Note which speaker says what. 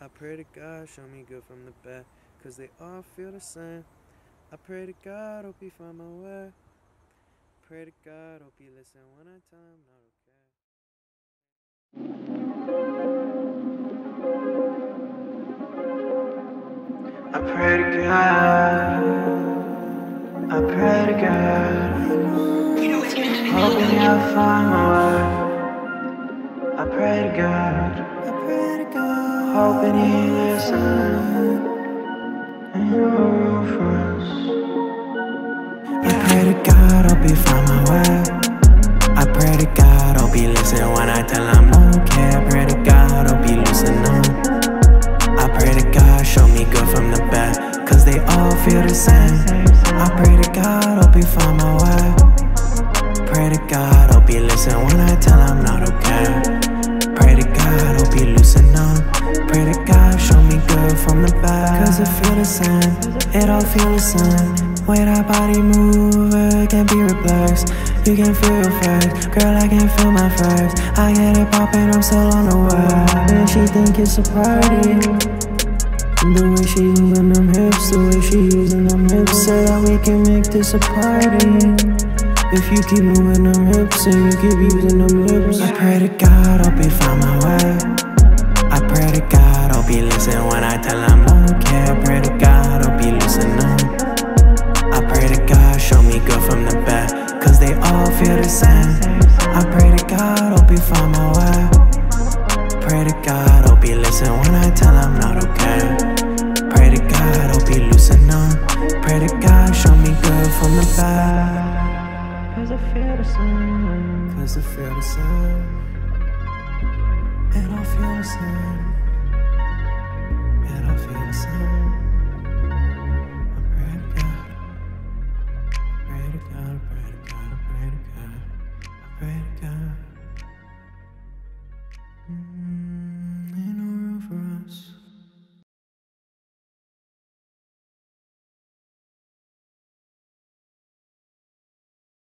Speaker 1: I pray to God, show me good from the bad, cause they all feel the same. I pray to God, hope he find my way. Pray to God, hope he listen when I tell him not okay. I pray to God, I pray to God, hoping I'll find my way. I pray to God, I pray to God, hoping he listens. Ain't no room for us. I pray to God, hope he find my way. I pray to God, hope he listen when I tell him okay. I pray to God, hope he listen on. I pray to God, show me good from the bad, cause they all feel the same. I pray to God, hope he find my way. Pray to God, hope he listen when I tell It all feel the same. Way that body move, it can't be replaced. You can feel your face, girl. I can feel my face. I get it poppin', I'm still on the way. And she think it's a party. The way she moving them hips, the way she using them hips, say that we can make this a party. If you keep moving them hips and you keep using them lips, I pray to God, I'll be find my way. I pray to God, I'll be listen feel the same. I pray to God, hope he find my way. Pray to God, hope he listen when I tell him not okay. Pray to God, hope he loosen up. Pray to God, show me good from the bad. Cause I feel the same. Cause I feel the same. It all feel the same. I pray